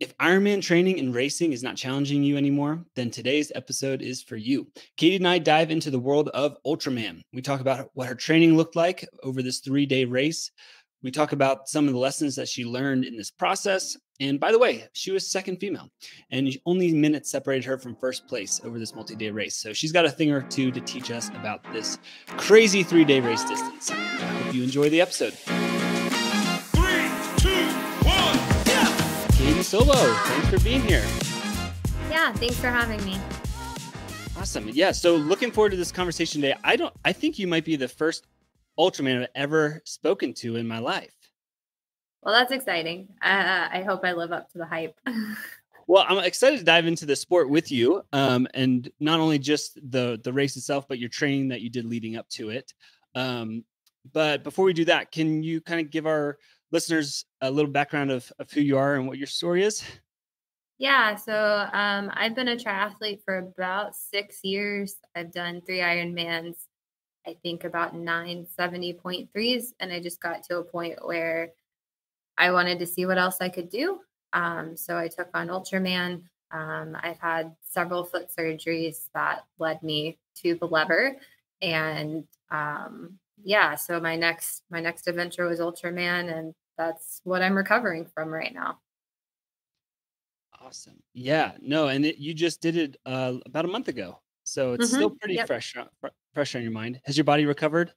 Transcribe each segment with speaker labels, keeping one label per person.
Speaker 1: If Ironman training and racing is not challenging you anymore, then today's episode is for you. Katie and I dive into the world of Ultraman. We talk about what her training looked like over this three day race. We talk about some of the lessons that she learned in this process. And by the way, she was second female, and only minutes separated her from first place over this multi day race. So she's got a thing or two to teach us about this crazy three day race distance. I hope you enjoy the episode. Solbo. Thanks for being here.
Speaker 2: Yeah, thanks for having me.
Speaker 1: Awesome. Yeah. So looking forward to this conversation today. I don't I think you might be the first Ultraman I've ever spoken to in my life.
Speaker 2: Well, that's exciting. Uh, I hope I live up to the hype.
Speaker 1: well, I'm excited to dive into the sport with you, um, and not only just the the race itself, but your training that you did leading up to it. Um, but before we do that, can you kind of give our listeners a little background of, of who you are and what your story is?
Speaker 2: Yeah, so um, I've been a triathlete for about six years. I've done three Ironmans, I think about nine 70.3s. And I just got to a point where I wanted to see what else I could do. Um, so I took on Ultraman. Um, I've had several foot surgeries that led me to the lever. And um, yeah, so my next my next adventure was Ultraman, and that's what I'm recovering from right now.
Speaker 1: Awesome. Yeah. No, and it, you just did it uh, about a month ago, so it's mm-hmm. still pretty yep. fresh fresh on your mind. Has your body recovered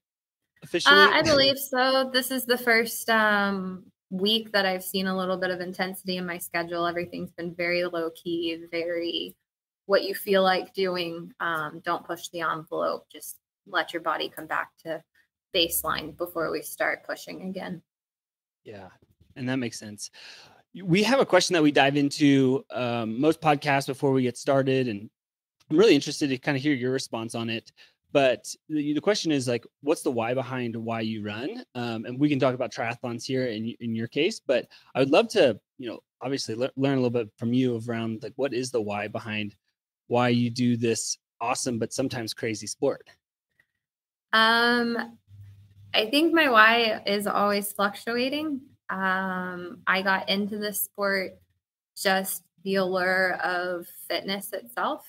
Speaker 1: officially?
Speaker 2: Uh, I believe so. This is the first um, week that I've seen a little bit of intensity in my schedule. Everything's been very low key, very what you feel like doing. Um, don't push the envelope. Just let your body come back to baseline before we start pushing again.
Speaker 1: Yeah, and that makes sense. We have a question that we dive into um, most podcasts before we get started, and I'm really interested to kind of hear your response on it. But the, the question is like, what's the why behind why you run? Um, and we can talk about triathlons here in in your case, but I would love to, you know, obviously le- learn a little bit from you around like what is the why behind why you do this awesome but sometimes crazy sport.
Speaker 2: Um, I think my why is always fluctuating. Um, I got into this sport just the allure of fitness itself.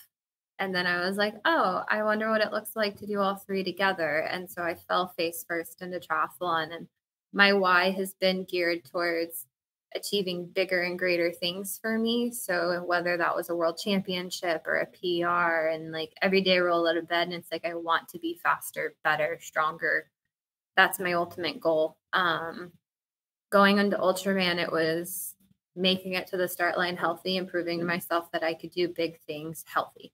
Speaker 2: And then I was like, oh, I wonder what it looks like to do all three together. And so I fell face first into triathlon. And my why has been geared towards achieving bigger and greater things for me. So whether that was a world championship or a PR and like every day roll out of bed and it's like I want to be faster, better, stronger, that's my ultimate goal. Um, going into Ultraman, it was making it to the start line healthy and proving to myself that I could do big things healthy.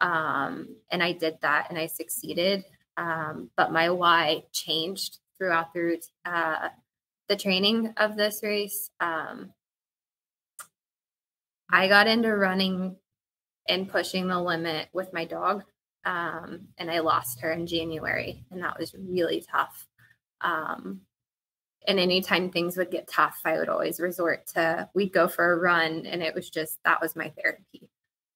Speaker 2: Um, and I did that and I succeeded. Um, but my why changed throughout the, uh, the training of this race. Um, I got into running and pushing the limit with my dog. Um, and I lost her in January, and that was really tough. Um, and anytime things would get tough, I would always resort to we'd go for a run, and it was just that was my therapy.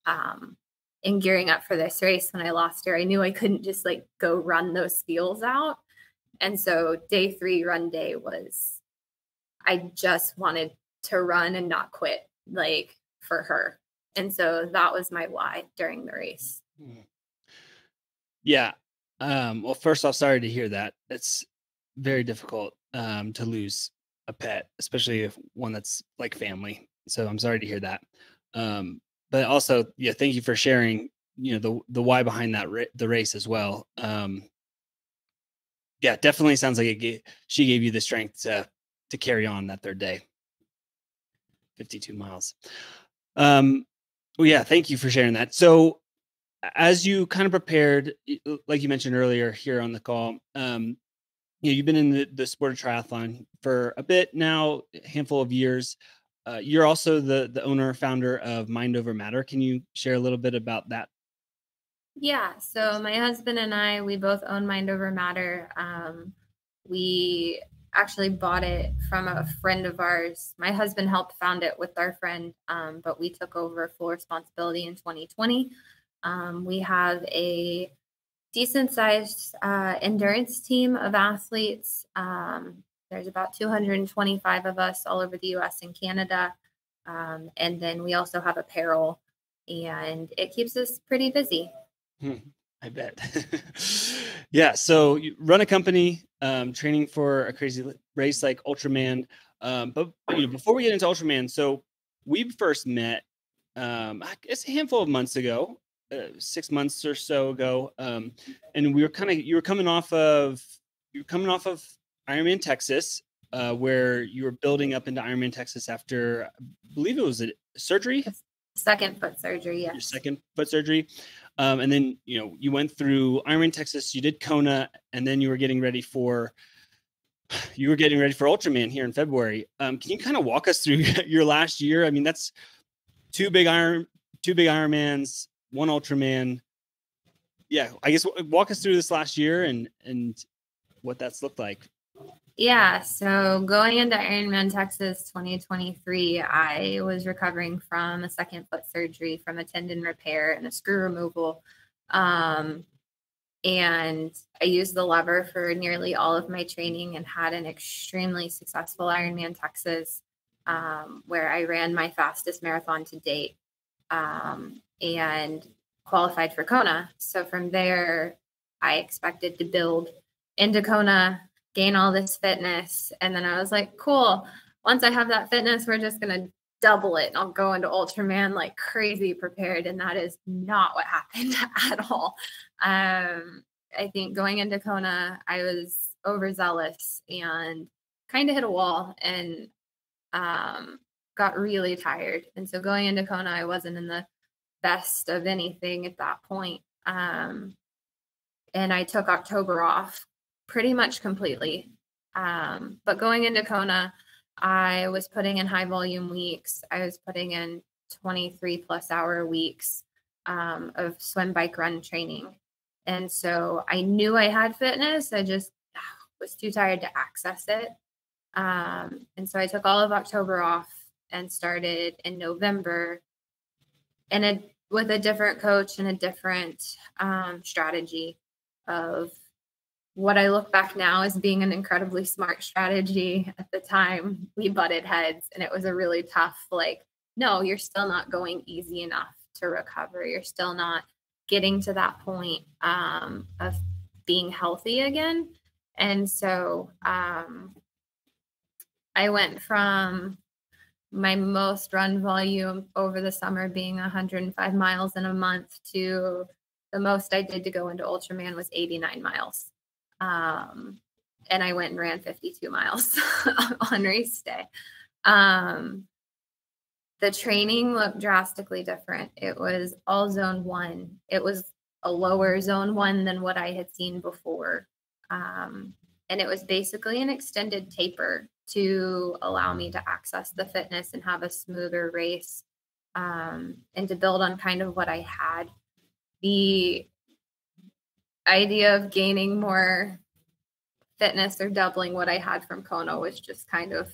Speaker 2: Um, in gearing up for this race, when I lost her, I knew I couldn't just like go run those feels out. And so day three run day was, I just wanted to run and not quit, like for her. And so that was my why during the race. Hmm.
Speaker 1: Yeah. Um, well, first off, sorry to hear that. It's very difficult um, to lose a pet, especially if one that's like family. So I'm sorry to hear that. Um, but also, yeah, thank you for sharing. You know the the why behind that ra- the race as well. Um, yeah, definitely sounds like it she gave you the strength to to carry on that third day. 52 miles. Um, well, yeah, thank you for sharing that. So, as you kind of prepared, like you mentioned earlier here on the call, um, you know, you've been in the, the sport of triathlon for a bit now, a handful of years. Uh, you're also the the owner founder of Mind Over Matter. Can you share a little bit about that?
Speaker 2: Yeah. So my husband and I, we both own Mind Over Matter. Um, we actually bought it from a friend of ours. My husband helped found it with our friend, um, but we took over full responsibility in 2020. Um, we have a decent sized uh, endurance team of athletes. Um, there's about 225 of us all over the US and Canada. Um, and then we also have apparel, and it keeps us pretty busy.
Speaker 1: Hmm, I bet. yeah. So you run a company, um, training for a crazy race like Ultraman. Um, but you know, before we get into Ultraman, so we first met, um, I guess a handful of months ago, uh, six months or so ago, um, and we were kind of you were coming off of you were coming off of Ironman Texas, uh, where you were building up into Ironman Texas after, I believe it was a surgery.
Speaker 2: Second foot surgery, yes.
Speaker 1: Your second foot surgery. Um, and then, you know, you went through Ironman Texas, you did Kona, and then you were getting ready for, you were getting ready for Ultraman here in February. Um, can you kind of walk us through your last year? I mean, that's two big Iron, two big Ironmans, one Ultraman. Yeah, I guess walk us through this last year and and what that's looked like.
Speaker 2: Yeah, so going into Ironman Texas 2023, I was recovering from a second foot surgery from a tendon repair and a screw removal. Um, and I used the lever for nearly all of my training and had an extremely successful Ironman Texas, um, where I ran my fastest marathon to date um, and qualified for Kona. So from there, I expected to build into Kona gain all this fitness. And then I was like, cool. Once I have that fitness, we're just going to double it. And I'll go into Ultraman like crazy prepared. And that is not what happened at all. Um, I think going into Kona, I was overzealous and kind of hit a wall and um, got really tired. And so going into Kona, I wasn't in the best of anything at that point. Um, and I took October off pretty much completely. Um, but going into Kona, I was putting in high volume weeks. I was putting in 23 plus hour weeks um, of swim, bike, run training. And so I knew I had fitness. I just was too tired to access it. Um, and so I took all of October off and started in November and a, with a different coach and a different um, strategy of what I look back now as being an incredibly smart strategy. At the time, we butted heads and it was a really tough, like, no, you're still not going easy enough to recover. You're still not getting to that point um, of being healthy again. And so um, I went from my most run volume over the summer being 105 miles in a month to the most I did to go into Ultraman was 89 miles. Um, and I went and ran 52 miles on race day. Um, the training looked drastically different. It was all zone one. It was a lower zone one than what I had seen before. Um, and it was basically an extended taper to allow me to access the fitness and have a smoother race um, and to build on kind of what I had. The idea of gaining more fitness or doubling what I had from Kona was just kind of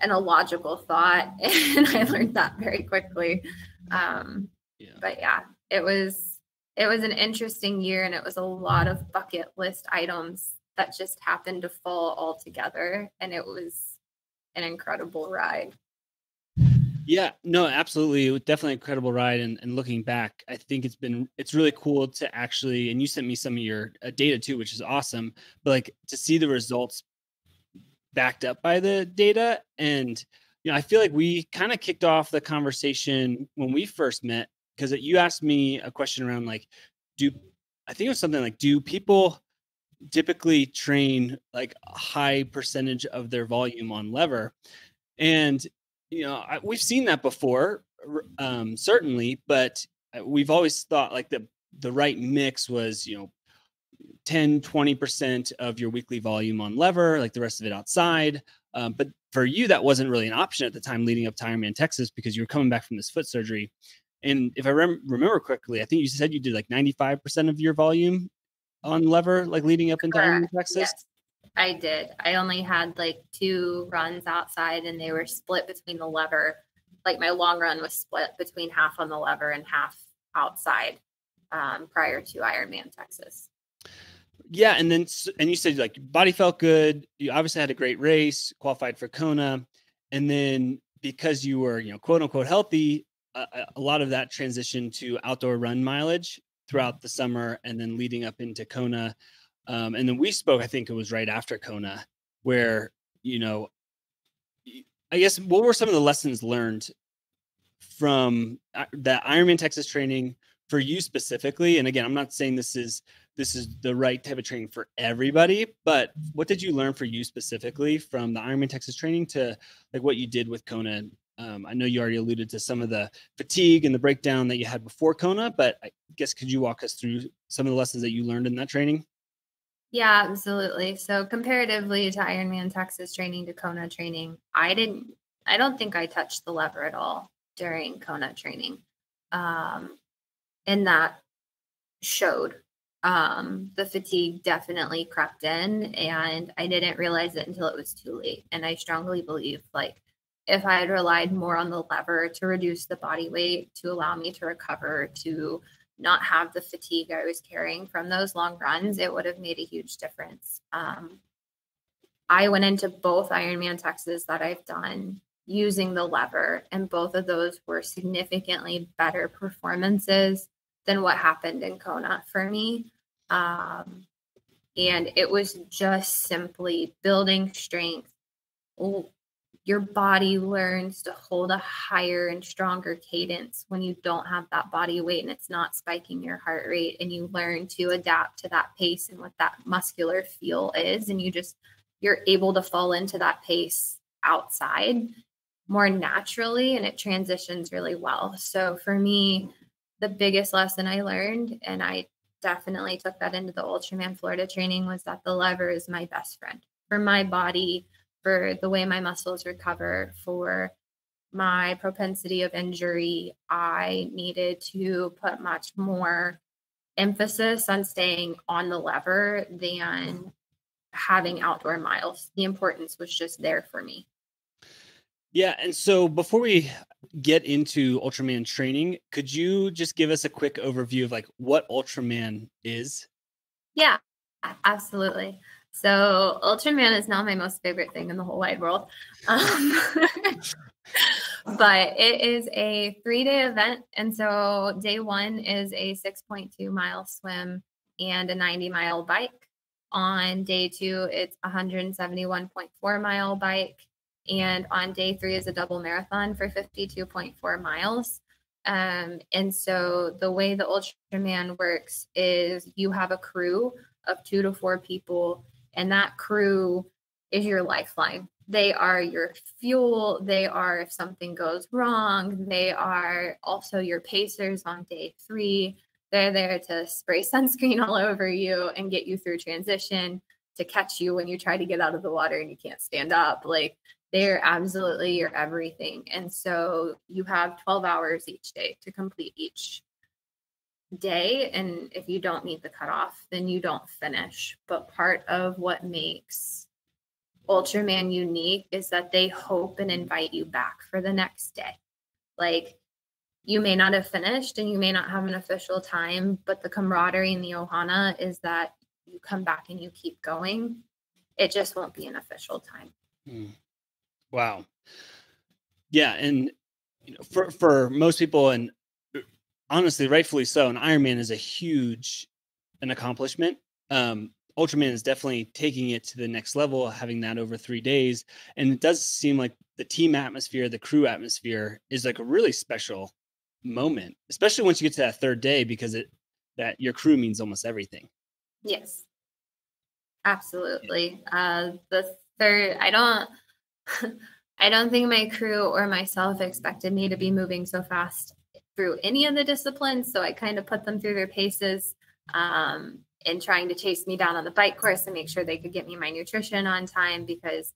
Speaker 2: an illogical thought. And I learned that very quickly. Um, yeah. But yeah, it was it was an interesting year and it was a lot of bucket list items that just happened to fall all together and it was an incredible ride
Speaker 1: yeah, no, absolutely. Definitely incredible ride. And, and looking back, I think it's been, it's really cool to actually, and you sent me some of your uh, data too, which is awesome. But like to see the results backed up by the data. And, you know, I feel like we kind of kicked off the conversation when we first met because you asked me a question around like, do, I think it was something like, do people typically train like a high percentage of their volume on lever? And you know I, we've seen that before um, certainly but uh, we've always thought like the the right mix was you know 10 20% of your weekly volume on lever like the rest of it outside um, but for you that wasn't really an option at the time leading up to ironman texas because you were coming back from this foot surgery and if i rem- remember correctly i think you said you did like 95% of your volume on lever like leading up into Correct. ironman texas yes.
Speaker 2: I did. I only had like two runs outside and they were split between the lever. Like my long run was split between half on the lever and half outside um, prior to Ironman Texas.
Speaker 1: Yeah, and then and you said like your body felt good. You obviously had a great race, qualified for Kona, and then because you were, you know, quote unquote healthy, a, a lot of that transitioned to outdoor run mileage throughout the summer and then leading up into Kona. Um, and then we spoke, I think it was right after Kona, where, you know, I guess what were some of the lessons learned from uh, that Ironman Texas training for you specifically? And again, I'm not saying this is this is the right type of training for everybody, but what did you learn for you specifically from the Ironman Texas training to like what you did with Kona um, I know you already alluded to some of the fatigue and the breakdown that you had before Kona, but I guess could you walk us through some of the lessons that you learned in that training?
Speaker 2: Yeah, absolutely. So comparatively to Ironman Texas training to Kona training, I didn't I don't think I touched the lever at all during Kona training. Um, and that showed. Um, the fatigue definitely crept in and I didn't realize it until it was too late. And I strongly believe like if I had relied more on the lever to reduce the body weight, to allow me to recover, to not have the fatigue I was carrying from those long runs, it would have made a huge difference. Um, I went into both Ironman Texas that I've done using the lever, and both of those were significantly better performances than what happened in Kona for me. Um, and it was just simply building strength, your body learns to hold a higher and stronger cadence when you don't have that body weight and it's not spiking your heart rate and you learn to adapt to that pace and what that muscular feel is and you just you're able to fall into that pace outside more naturally and it transitions really well. So for me the biggest lesson i learned and i definitely took that into the ultraman florida training was that the lever is my best friend. For my body for the way my muscles recover, for my propensity of injury, I needed to put much more emphasis on staying on the lever than having outdoor miles. The importance was just there for me.
Speaker 1: Yeah. And so before we get into Ultraman training, could you just give us a quick overview of like what Ultraman is?
Speaker 2: Yeah, absolutely. So Ultraman is not my most favorite thing in the whole wide world. Um, but it is a three day event. And so day one is a 6.2 mile swim and a 90 mile bike. On day two, it's 171.4 mile bike. And on day three is a double marathon for 52.4 miles. Um, and so the way the Ultraman works is you have a crew of two to four people and that crew is your lifeline. They are your fuel. They are, if something goes wrong, they are also your pacers on day three. They're there to spray sunscreen all over you and get you through transition to catch you when you try to get out of the water and you can't stand up. Like they're absolutely your everything. And so you have 12 hours each day to complete each day and if you don't meet the cutoff then you don't finish. But part of what makes ultraman unique is that they hope and invite you back for the next day. Like you may not have finished and you may not have an official time but the camaraderie in the ohana is that you come back and you keep going. It just won't be an official time.
Speaker 1: Mm. wow. Yeah and you know for for most people and honestly, rightfully so. And Ironman is a huge an accomplishment. Um, Ultraman is definitely taking it to the next level, having that over three days. And it does seem like the team atmosphere, the crew atmosphere is like a really special moment, especially once you get to that third day, because it that your crew means almost everything.
Speaker 2: Yes. Absolutely. Uh the third I don't I don't think my crew or myself expected me to be moving so fast through any of the disciplines. So I kind of put them through their paces um, and trying to chase me down on the bike course and make sure they could get me my nutrition on time because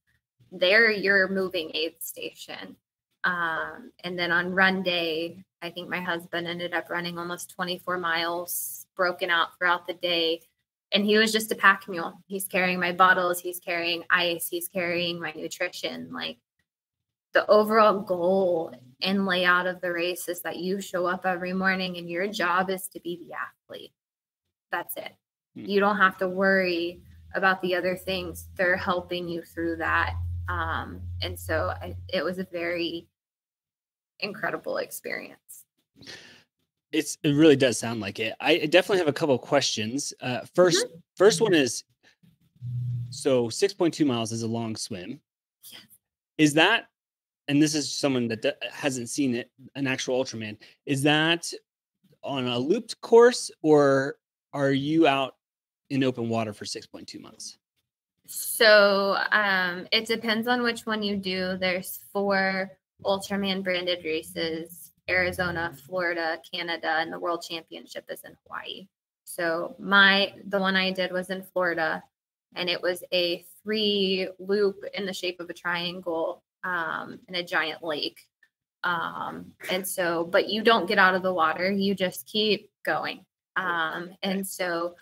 Speaker 2: they're your moving aid station. Um, and then on run day, I think my husband ended up running almost 24 miles, broken out throughout the day. And he was just a pack mule. He's carrying my bottles, he's carrying ice, he's carrying my nutrition. Like the overall goal and layout of the race is that you show up every morning and your job is to be the athlete. That's it. Mm-hmm. You don't have to worry about the other things. They're helping you through that Um, and so I, it was a very incredible experience.
Speaker 1: It's it really does sound like it. I definitely have a couple questions. Uh, 1st mm-hmm. first one is so 6.2 miles is a long swim. Yes. Is that and this is someone that hasn't seen it an actual ultraman is that on a looped course or are you out in open water for 6.2 months?
Speaker 2: so um, it depends on which one you do there's four ultraman branded races arizona florida canada and the world championship is in hawaii so my the one i did was in florida and it was a three loop in the shape of a triangle um, in a giant lake. Um, and so, but you don't get out of the water, you just keep going. Um, and so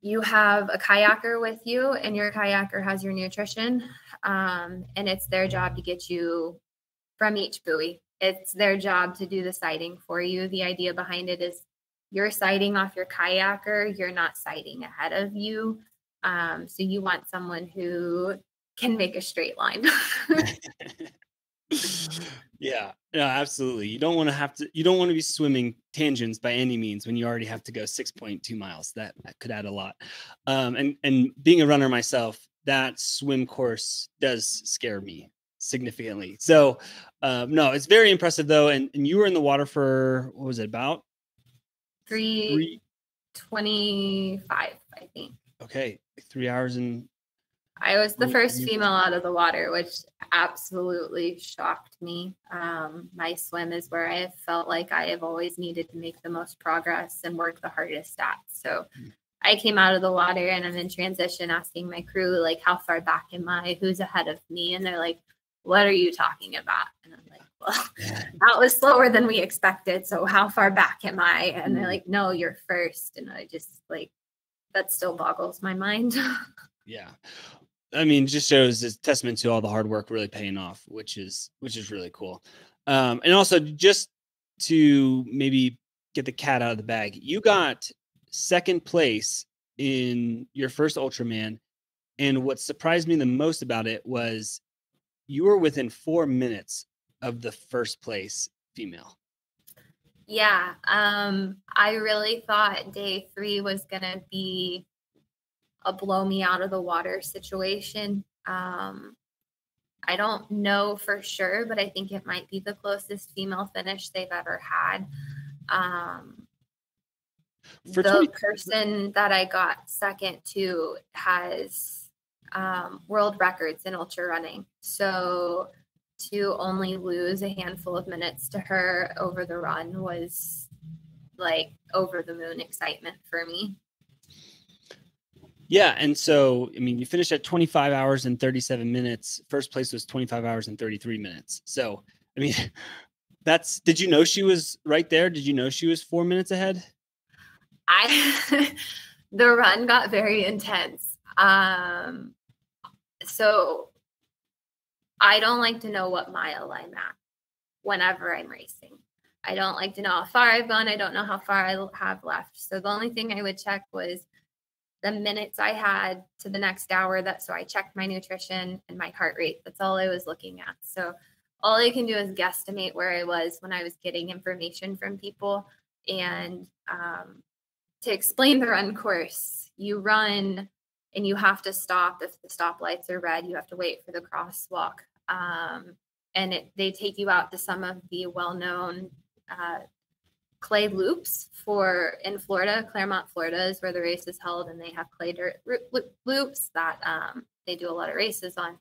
Speaker 2: you have a kayaker with you, and your kayaker has your nutrition, um, and it's their job to get you from each buoy. It's their job to do the sighting for you. The idea behind it is you're sighting off your kayaker, you're not sighting ahead of you. Um, so you want someone who can make a straight line.
Speaker 1: yeah, yeah, absolutely. You don't want to have to. You don't want to be swimming tangents by any means when you already have to go six point two miles. That, that could add a lot. Um, and and being a runner myself, that swim course does scare me significantly. So, um, no, it's very impressive though. And and you were in the water for what was it about?
Speaker 2: Three, three? 25, I think.
Speaker 1: Okay, three hours and
Speaker 2: I was the first female out of the water, which absolutely shocked me. Um, my swim is where I have felt like I have always needed to make the most progress and work the hardest at. So hmm. I came out of the water and I'm in transition asking my crew, like, how far back am I? Who's ahead of me? And they're like, what are you talking about? And I'm like, well, that was slower than we expected. So how far back am I? And they're hmm. like, no, you're first. And I just like, that still boggles my mind.
Speaker 1: yeah. I mean, just shows a testament to all the hard work really paying off, which is which is really cool. Um, and also just to maybe get the cat out of the bag, you got second place in your first Ultraman, and what surprised me the most about it was you were within four minutes of the first place female.
Speaker 2: Yeah, um, I really thought day three was gonna be a blow me out of the water situation. Um, I don't know for sure, but I think it might be the closest female finish they've ever had. Um, for the 20- person that I got second to has um, world records in ultra running. So to only lose a handful of minutes to her over the run was like over the moon excitement for me.
Speaker 1: Yeah, and so I mean, you finished at 25 hours and 37 minutes. First place was 25 hours and 33 minutes. So, I mean, that's did you know she was right there? Did you know she was 4 minutes ahead?
Speaker 2: I the run got very intense. Um so I don't like to know what mile I'm at whenever I'm racing. I don't like to know how far I've gone. I don't know how far I have left. So the only thing I would check was the minutes I had to the next hour. That so I checked my nutrition and my heart rate. That's all I was looking at. So all I can do is guesstimate where I was when I was getting information from people. And um, to explain the run course, you run and you have to stop if the stoplights are red. You have to wait for the crosswalk. Um, and it, they take you out to some of the well-known uh, clay loops for in Florida. Clermont, Florida is where the race is held, and they have clay dirt loops that um, they do a lot of races on.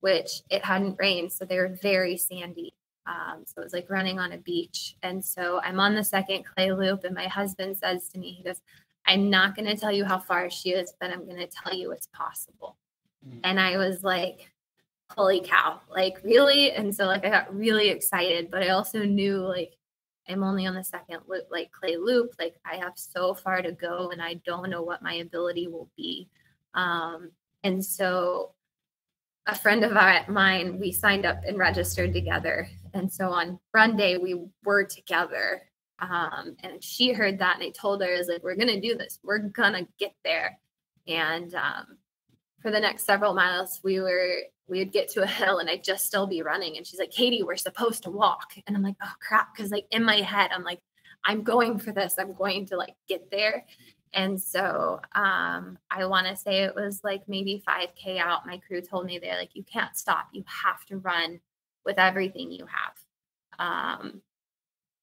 Speaker 2: Which it hadn't rained, so they were very sandy. Um, so it was like running on a beach. And so I'm on the second clay loop, and my husband says to me, he goes, I'm not going to tell you how far she is, but I'm going to tell you it's possible. Mm-hmm. And I was like, holy cow, like really? And so like I got really excited, but I also knew like I'm only on the second loop, like clay loop. Like I have so far to go and I don't know what my ability will be. Um, and so a friend of mine, we signed up and registered together. And so on run day, we were together. Um, and she heard that and I told her, I was like, we're going to do this. We're going to get there. And um, for the next several miles, we were we would get to a hill and I'd just still be running. And she's like, Katie, we're supposed to walk. And I'm like, oh crap. Cause like in my head, I'm like, I'm going for this. I'm going to like get there. And so um, I want to say it was like maybe 5K out. My crew told me they're like, you can't stop. You have to run with everything you have. Um,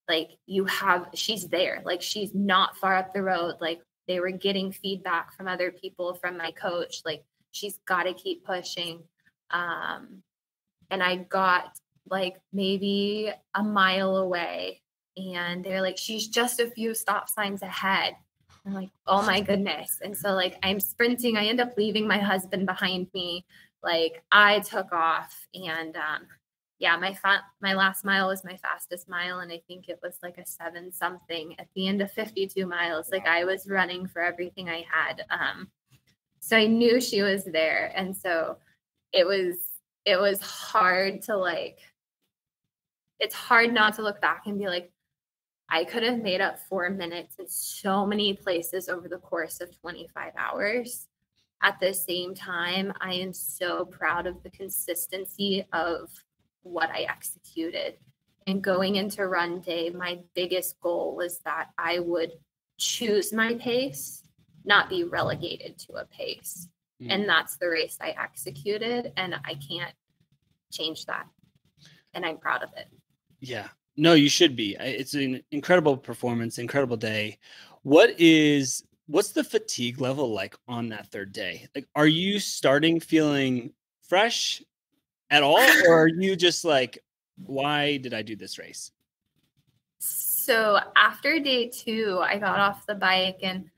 Speaker 2: like you have, she's there. Like she's not far up the road. Like they were getting feedback from other people, from my coach. Like she's got to keep pushing. Um, and I got like maybe a mile away, and they're like, she's just a few stop signs ahead. I'm like, oh my goodness. And so like I'm sprinting. I end up leaving my husband behind me. Like I took off and um yeah, my fa- my last mile was my fastest mile and I think it was like a 7 something at the end of 52 miles. Like I was running for everything I had. Um so I knew she was there and so it was it was hard to like it's hard not to look back and be like I could have made up four minutes in so many places over the course of 25 hours. At the same time, I am so proud of the consistency of what I executed. And going into run day, my biggest goal was that I would choose my pace, not be relegated to a pace. Mm. And that's the race I executed. And I can't change that. And I'm proud of it.
Speaker 1: Yeah. No, you should be. It's an incredible performance, incredible day. What is what's the fatigue level like on that third day? Like are you starting feeling fresh at all or are you just like why did I do this race?
Speaker 2: So after day 2, I got off the bike and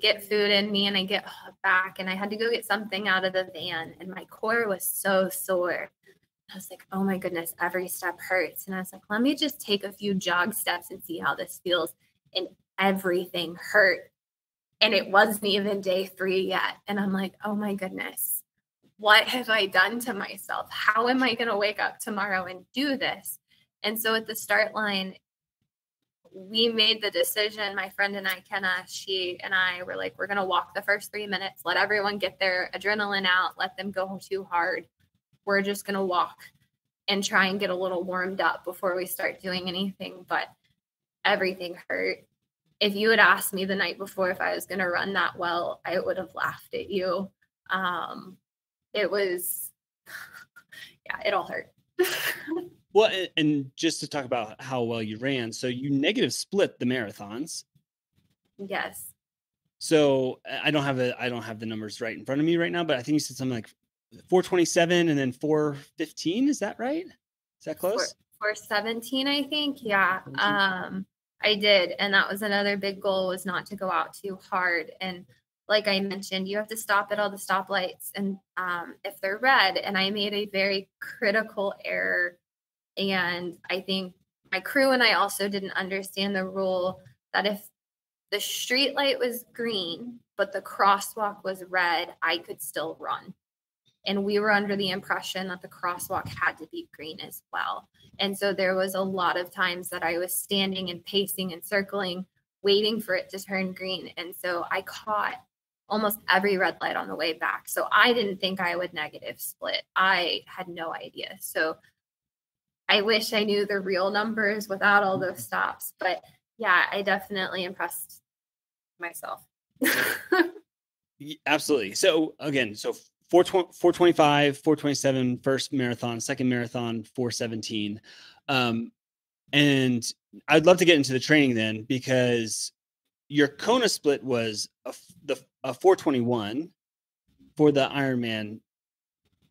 Speaker 2: get food in me and I get back and I had to go get something out of the van and my core was so sore. I was like, oh my goodness, every step hurts. And I was like, let me just take a few jog steps and see how this feels. And everything hurt. And it wasn't even day three yet. And I'm like, oh my goodness, what have I done to myself? How am I going to wake up tomorrow and do this? And so at the start line, we made the decision, my friend and I, Kenna, she and I were like, we're going to walk the first three minutes, let everyone get their adrenaline out, let them go too hard we're just going to walk and try and get a little warmed up before we start doing anything. But everything hurt. If you had asked me the night before if I was going to run that well, I would have laughed at you. Um, it was, yeah, it all hurt.
Speaker 1: well, and just to talk about how well you ran, so you negative split the marathons.
Speaker 2: Yes.
Speaker 1: So I don't have a I don't have the numbers right in front of me right now, but I think you said something like 427 and then 415 is that right is that close
Speaker 2: 417 i think yeah um i did and that was another big goal was not to go out too hard and like i mentioned you have to stop at all the stoplights and um, if they're red and i made a very critical error and i think my crew and i also didn't understand the rule that if the street light was green but the crosswalk was red i could still run and we were under the impression that the crosswalk had to be green as well. And so there was a lot of times that I was standing and pacing and circling, waiting for it to turn green. And so I caught almost every red light on the way back. So I didn't think I would negative split. I had no idea. So I wish I knew the real numbers without all those stops. But yeah, I definitely impressed myself.
Speaker 1: Absolutely. So again, so 425, 427, first marathon, second marathon, 417. Um, and I'd love to get into the training then because your Kona split was a, the, a 421 for the Ironman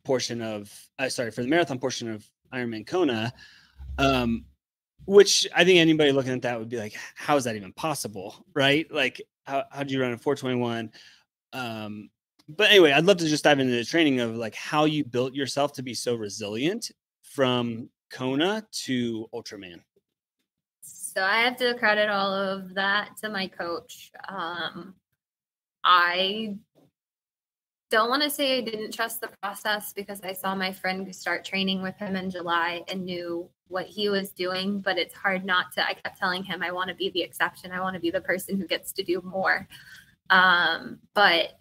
Speaker 1: portion of, uh, sorry, for the marathon portion of Ironman Kona. Um, which I think anybody looking at that would be like, how is that even possible? Right? Like, how, how do you run a 421? Um, but anyway, I'd love to just dive into the training of like how you built yourself to be so resilient from Kona to Ultraman.
Speaker 2: So I have to credit all of that to my coach. Um, I don't want to say I didn't trust the process because I saw my friend start training with him in July and knew what he was doing, but it's hard not to. I kept telling him, I want to be the exception. I want to be the person who gets to do more. Um, but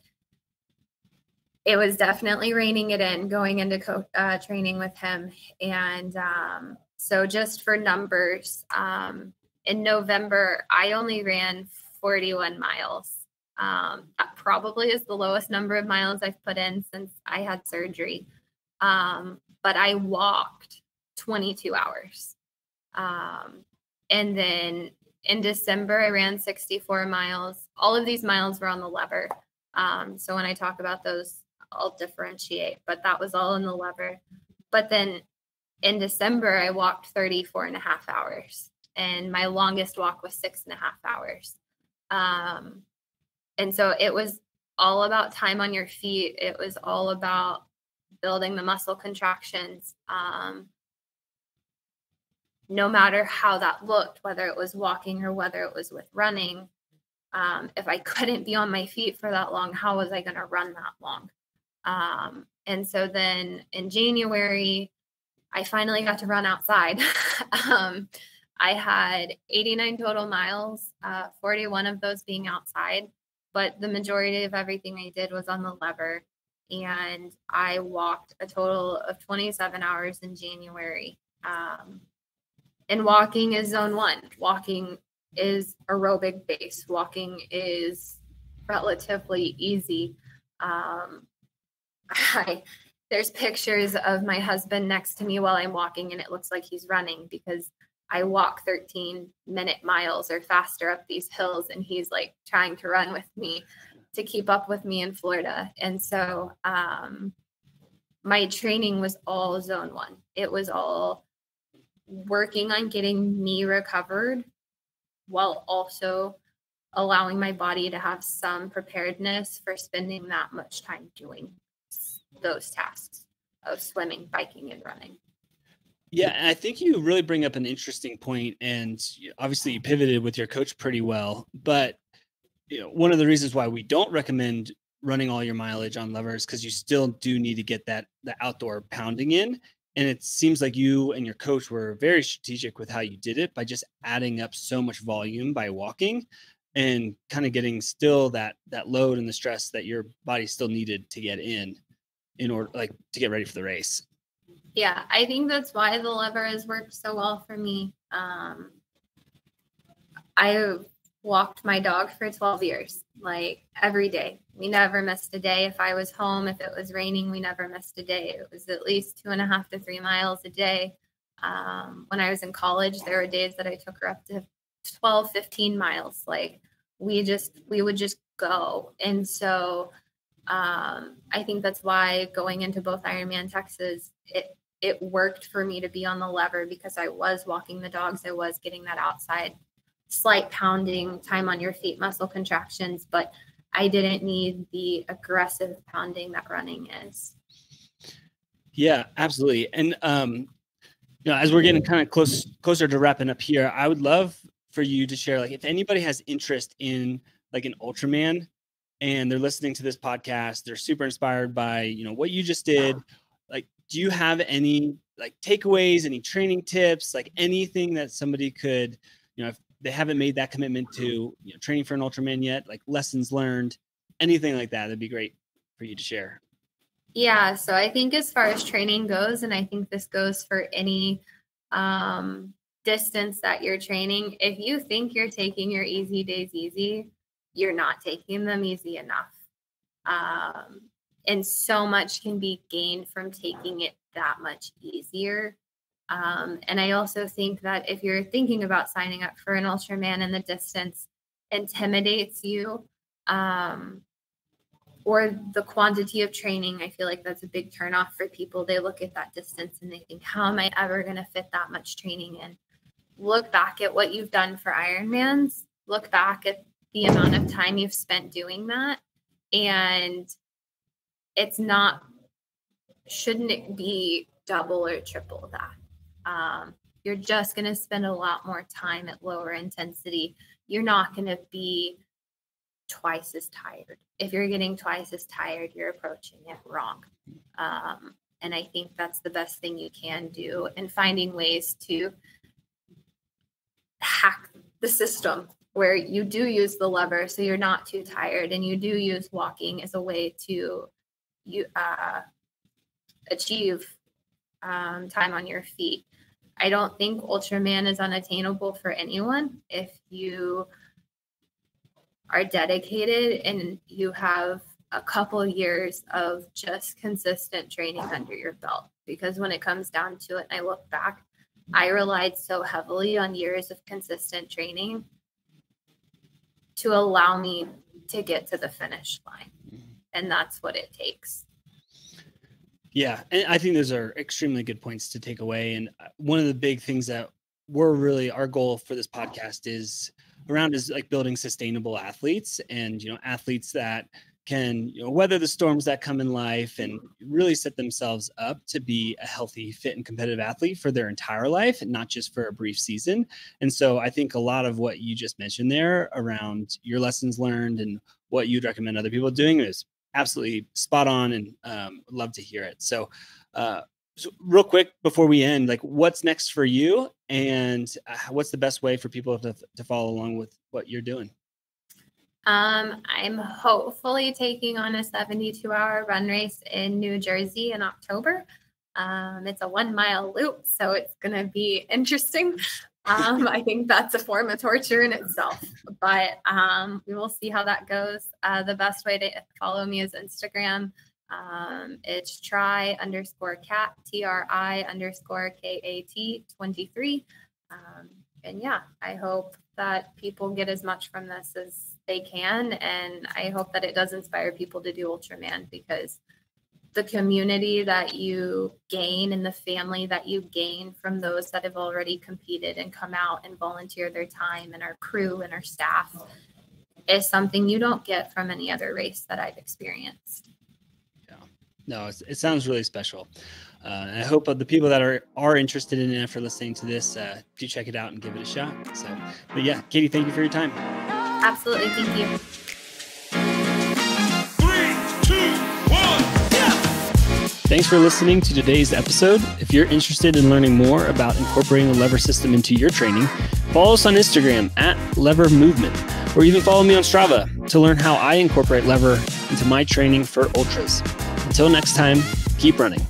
Speaker 2: it was definitely reining it in going into co- uh, training with him. And um, so, just for numbers, um, in November, I only ran 41 miles. Um, that probably is the lowest number of miles I've put in since I had surgery. Um, but I walked 22 hours. Um, and then in December, I ran 64 miles. All of these miles were on the lever. Um, so when I talk about those, I'll differentiate, but that was all in the lever. But then in December, I walked 34 and a half hours, and my longest walk was six and a half hours. Um, and so it was all about time on your feet. It was all about building the muscle contractions. Um, no matter how that looked, whether it was walking or whether it was with running, um, if I couldn't be on my feet for that long, how was I going to run that long? Um, and so then in January, I finally got to run outside. um, I had 89 total miles, uh, 41 of those being outside, but the majority of everything I did was on the lever. And I walked a total of 27 hours in January. Um, and walking is zone one. Walking is aerobic based. Walking is relatively easy. Um, I there's pictures of my husband next to me while I'm walking, and it looks like he's running because I walk 13 minute miles or faster up these hills, and he's like trying to run with me to keep up with me in Florida. And so um, my training was all zone one. It was all working on getting me recovered while also allowing my body to have some preparedness for spending that much time doing those tasks of swimming, biking, and running.
Speaker 1: Yeah, and I think you really bring up an interesting point, and obviously you pivoted with your coach pretty well. But you know, one of the reasons why we don't recommend running all your mileage on levers because you still do need to get that the outdoor pounding in. And it seems like you and your coach were very strategic with how you did it by just adding up so much volume by walking and kind of getting still that that load and the stress that your body still needed to get in in order like to get ready for the race.
Speaker 2: Yeah, I think that's why the lever has worked so well for me. Um, I walked my dog for 12 years, like every day. We never missed a day. If I was home, if it was raining, we never missed a day. It was at least two and a half to three miles a day. Um, when I was in college, there were days that I took her up to 12, 15 miles. Like we just, we would just go. And so um, I think that's why going into both Ironman Texas, it it worked for me to be on the lever because I was walking the dogs. I was getting that outside slight pounding, time on your feet, muscle contractions, but I didn't need the aggressive pounding that running is.
Speaker 1: Yeah, absolutely. And um, you know, as we're getting kind of close closer to wrapping up here, I would love for you to share like if anybody has interest in like an Ultraman and they're listening to this podcast, they're super inspired by, you know, what you just did. Like, do you have any like takeaways, any training tips, like anything that somebody could, you know, if they haven't made that commitment to you know, training for an Ultraman yet, like lessons learned, anything like that, that'd be great for you to share.
Speaker 2: Yeah. So I think as far as training goes, and I think this goes for any um, distance that you're training, if you think you're taking your easy days easy, you're not taking them easy enough. Um, and so much can be gained from taking it that much easier. Um, and I also think that if you're thinking about signing up for an Ultraman and the distance intimidates you, um, or the quantity of training, I feel like that's a big turnoff for people. They look at that distance and they think, how am I ever going to fit that much training in? Look back at what you've done for Ironmans, look back at the amount of time you've spent doing that. And it's not, shouldn't it be double or triple that? Um, you're just going to spend a lot more time at lower intensity. You're not going to be twice as tired. If you're getting twice as tired, you're approaching it wrong. Um, and I think that's the best thing you can do and finding ways to hack the system where you do use the lever so you're not too tired and you do use walking as a way to you uh, achieve um, time on your feet. I don't think Ultraman is unattainable for anyone if you are dedicated and you have a couple years of just consistent training under your belt. Because when it comes down to it, and I look back, I relied so heavily on years of consistent training to allow me to get to the finish line. And that's what it takes.
Speaker 1: Yeah, and I think those are extremely good points to take away. And uh, one of the big things that we're really our goal for this podcast is around is like building sustainable athletes and you know athletes that can you know, weather the storms that come in life and really set themselves up to be a healthy, fit, and competitive athlete for their entire life, and not just for a brief season. And so I think a lot of what you just mentioned there around your lessons learned and what you'd recommend other people doing is absolutely spot on and um, love to hear it. So, uh, so real quick before we end, like what's next for you and uh, what's the best way for people to, to follow along with what you're doing?
Speaker 2: Um, I'm hopefully taking on a 72 hour run race in New Jersey in October. Um, it's a one mile loop, so it's going to be interesting. Um, I think that's a form of torture in itself, but um, we will see how that goes. Uh, the best way to follow me is Instagram. Um, it's try underscore cat, T R I underscore K A T 23. Um, and yeah, I hope that people get as much from this as they can. And I hope that it does inspire people to do Ultraman because the community that you gain and the family that you gain from those that have already competed and come out and volunteer their time and our crew and our staff is something you don't get from any other race that I've experienced.
Speaker 1: Yeah, no, it sounds really special. Uh, I hope the people that are are interested in it after listening to this uh, do check it out and give it a shot. So, but yeah, Katie, thank you for your time.
Speaker 2: Absolutely. Thank you.
Speaker 1: Thanks for listening to today's episode. If you're interested in learning more about incorporating a lever system into your training, follow us on Instagram at Lever Movement, or even follow me on Strava to learn how I incorporate lever into my training for ultras. Until next time, keep running.